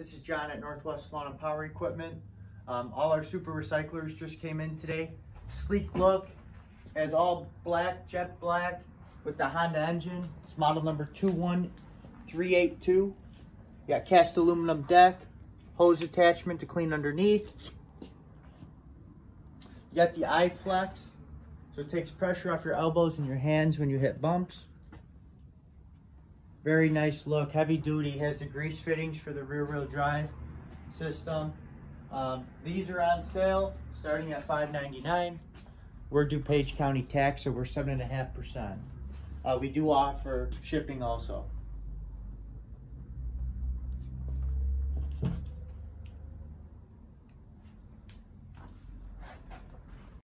This is John at Northwest Lawn and Power Equipment. Um, all our super recyclers just came in today. Sleek look, as all black, jet black, with the Honda engine. It's model number 21382. Got cast aluminum deck, hose attachment to clean underneath. You got the iFlex, so it takes pressure off your elbows and your hands when you hit bumps. Very nice look, heavy duty, has the grease fittings for the rear wheel drive system. Um, these are on sale, starting at $5.99. We're DuPage County tax, so we're 7.5%. Uh, we do offer shipping also.